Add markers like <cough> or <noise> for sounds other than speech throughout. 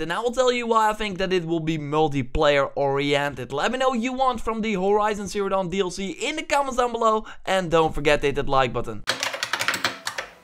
And I will tell you why I think that it will be multiplayer oriented. Let me know what you want from the Horizon Zero Dawn DLC in the comments down below. And don't forget to hit that like button.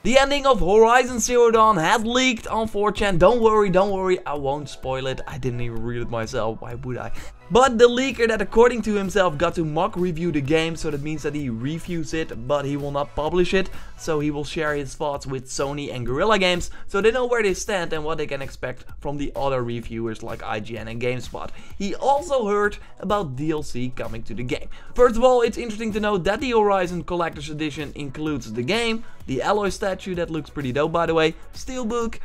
The ending of Horizon Zero Dawn has leaked on 4chan. Don't worry, don't worry, I won't spoil it. I didn't even read it myself, why would I? But the leaker that according to himself got to mock review the game, so that means that he reviews it, but he will not publish it. So he will share his thoughts with Sony and Guerrilla Games, so they know where they stand and what they can expect from the other reviewers like IGN and GameSpot. He also heard about DLC coming to the game. First of all, it's interesting to note that the Horizon Collector's Edition includes the game, the Aloy statue that looks pretty dope by the way, steelbook,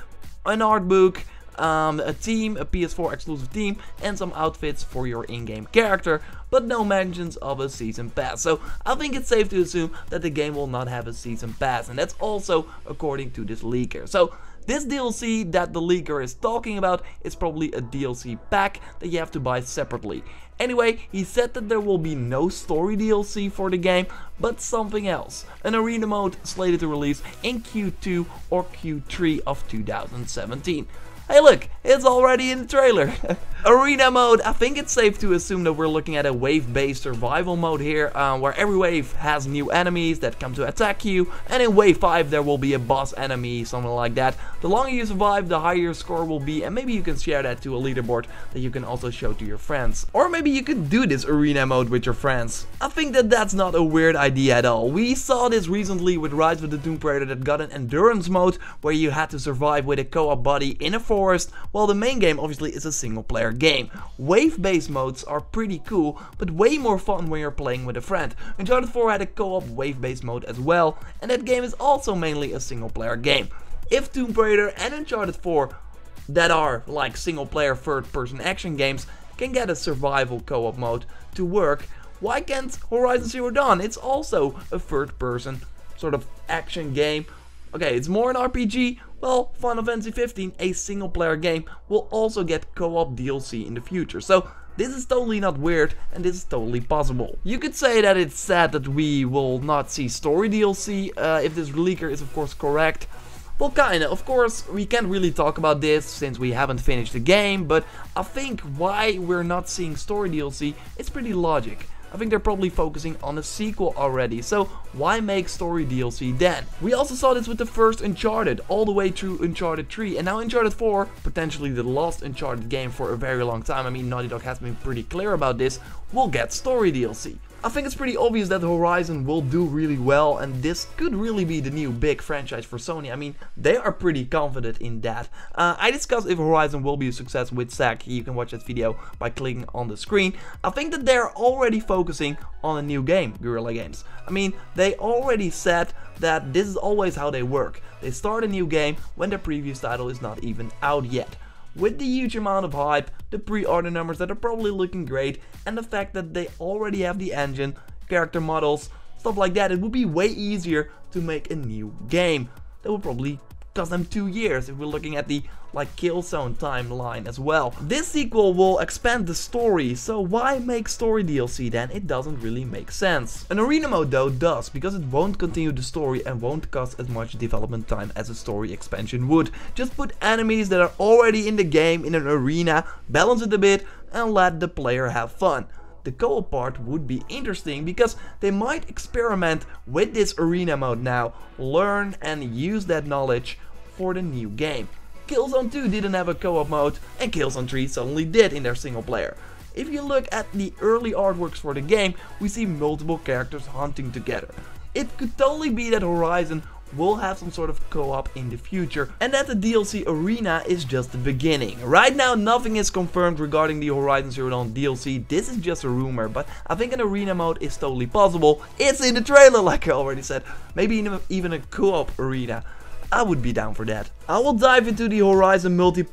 an art book, um, a team, a PS4 exclusive team, and some outfits for your in-game character, but no mentions of a season pass. So I think it's safe to assume that the game will not have a season pass, and that's also according to this leaker. So this DLC that the leaker is talking about is probably a DLC pack that you have to buy separately. Anyway, he said that there will be no story DLC for the game, but something else. An arena mode slated to release in Q2 or Q3 of 2017. Hey look, it's already in the trailer. <laughs> Arena mode, I think it's safe to assume that we're looking at a wave-based survival mode here, uh, where every wave has new enemies that come to attack you, and in wave 5 there will be a boss enemy, something like that. The longer you survive, the higher your score will be, and maybe you can share that to a leaderboard that you can also show to your friends. Or maybe you could do this arena mode with your friends. I think that that's not a weird idea at all. We saw this recently with Rise of the Tomb Raider that got an endurance mode, where you had to survive with a co-op buddy in a forest, while the main game obviously is a single player game. Wave-based modes are pretty cool, but way more fun when you're playing with a friend. Uncharted 4 had a co-op wave-based mode as well, and that game is also mainly a single player game. If Tomb Raider and Uncharted 4 that are like single player third person action games can get a survival co-op mode to work, why can't Horizon Zero Dawn? It's also a third person sort of action game. Okay, it's more an RPG, well, Final Fantasy 15, a single player game, will also get co-op DLC in the future. So this is totally not weird and this is totally possible. You could say that it's sad that we will not see story DLC uh, if this leaker is of course correct. Well, kinda. Of course, we can't really talk about this since we haven't finished the game, but I think why we're not seeing story DLC is pretty logic. I think they're probably focusing on a sequel already, so why make story DLC then? We also saw this with the first Uncharted, all the way through Uncharted 3, and now Uncharted 4, potentially the last Uncharted game for a very long time, I mean Naughty Dog has been pretty clear about this, will get story DLC. I think it's pretty obvious that Horizon will do really well and this could really be the new big franchise for Sony. I mean, they are pretty confident in that. Uh, I discussed if Horizon will be a success with Zack. You can watch that video by clicking on the screen. I think that they're already focusing on a new game, Guerrilla Games. I mean, they already said that this is always how they work. They start a new game when the previous title is not even out yet. With the huge amount of hype, the pre-order numbers that are probably looking great, and the fact that they already have the engine, character models, stuff like that, it would be way easier to make a new game. That would probably cost them two years if we're looking at the like Killzone timeline as well. This sequel will expand the story, so why make story DLC then? It doesn't really make sense. An arena mode though does, because it won't continue the story and won't cost as much development time as a story expansion would. Just put enemies that are already in the game in an arena, balance it a bit and let the player have fun the co-op part would be interesting because they might experiment with this arena mode now, learn and use that knowledge for the new game. Killzone 2 didn't have a co-op mode and Killzone 3 suddenly did in their single player. If you look at the early artworks for the game, we see multiple characters hunting together. It could totally be that Horizon will have some sort of co-op in the future and that the DLC arena is just the beginning. Right now nothing is confirmed regarding the Horizon Zero Dawn DLC, this is just a rumor, but I think an arena mode is totally possible. It's in the trailer like I already said, maybe even a co-op arena. I would be down for that. I will dive into the Horizon multiplayer